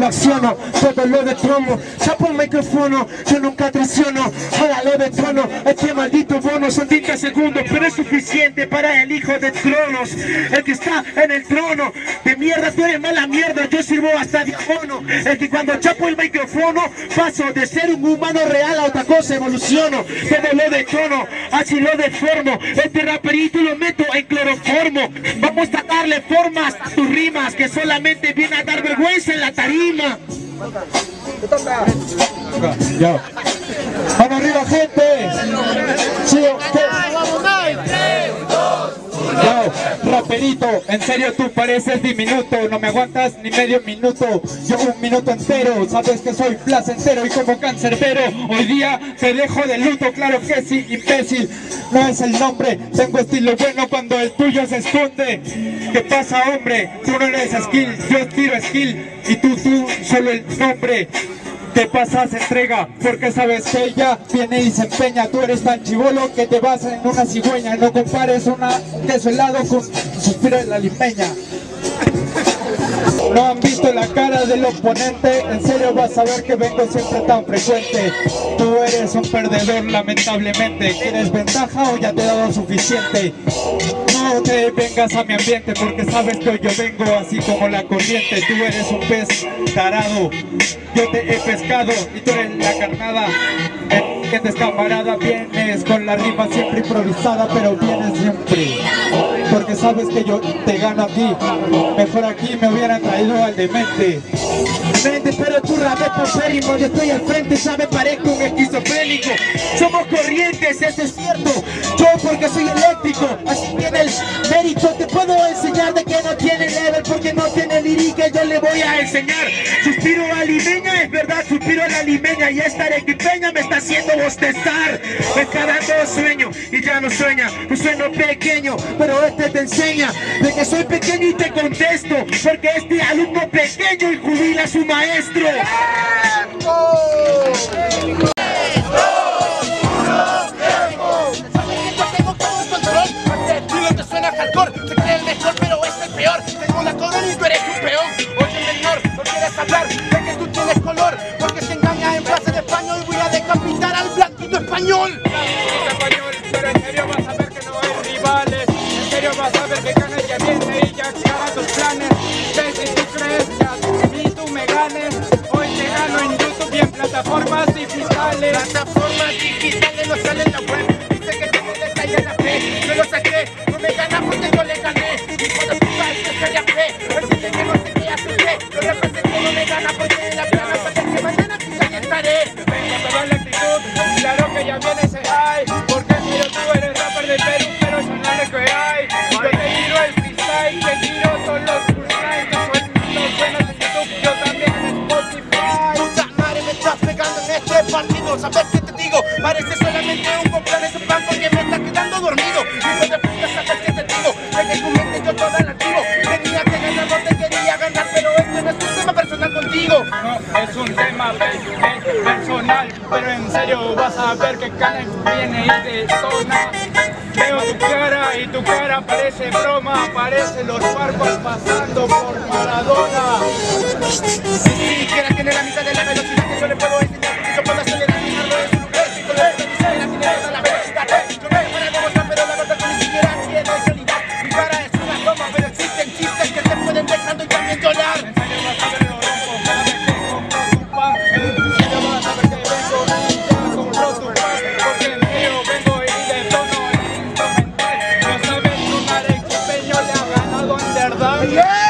acciono, todo lo de trono, chapo el micrófono, yo nunca traiciono, ahora lo de trono, este maldito bono son 30 segundos, pero es suficiente para el hijo de tronos, el que está en el trono, de mierda tú eres mala mierda, yo sirvo hasta dijono, el que cuando chapo el micrófono, paso de ser un humano real a otra cosa, evoluciono, todo lo de trono, así lo deformo, este raperito lo meto en cloroformo, vamos a darle formas a tus rimas, que solamente viene a dar vergüenza en la tarima. Mano arriba, gente. Sí, Yo, raperito, en serio tú pareces diminuto No me aguantas ni medio minuto Yo un minuto entero, sabes que soy placentero Y como cancerbero, hoy día te dejo de luto Claro que sí, imbécil, no es el nombre Tengo estilo bueno cuando el tuyo se esconde ¿Qué pasa hombre? Tú no eres skill, yo tiro skill Y tú, tú, solo el nombre te pasas entrega porque sabes que ella viene y se empeña tú eres tan chivolo que te vas en una cigüeña no compares una queso helado con suspiro de la limeña no han visto la cara del oponente, en serio vas a ver que vengo siempre tan frecuente. Tú eres un perdedor lamentablemente, ¿quieres ventaja o ya te he dado suficiente? No te vengas a mi ambiente porque sabes que yo vengo así como la corriente. Tú eres un pez tarado, yo te he pescado y tú eres la carnada. Entiendes camarada, vienes con la rima siempre improvisada, pero vienes siempre. Porque sabes que yo te gano aquí, mejor aquí me hubieran traído al demente. Mente, pero tú rabes paupérrimo, yo estoy al frente, ya me parezco un esquizofrénico. Somos corrientes, eso es cierto. Yo porque soy eléctrico, suspiro la limeña, y esta arequipeña me está haciendo bostezar. Me está dando sueño, y ya no sueña, un sueño pequeño, pero este te enseña de que soy pequeño y te contesto, porque este alumno pequeño y jubila a su maestro. Hardcore Se cree el mejor pero es el peor. Tengo la corona y tú eres un peón. Oye menor, no quieres hablar español español, pero en serio vas a ver que no hay rivales. En serio vas a ver que que viene y ya acaba tus planes. Ves si tú crees que a tú me ganes. Hoy te gano en YouTube y en plataformas digitales. Plataformas digitales contigo No, es un tema pe- personal, pero en serio vas a ver que Canen viene y te zona. Veo tu cara y tu cara parece broma, parece los barcos pasando por Maradona. Si siquiera tiene la mitad de la velocidad ganado a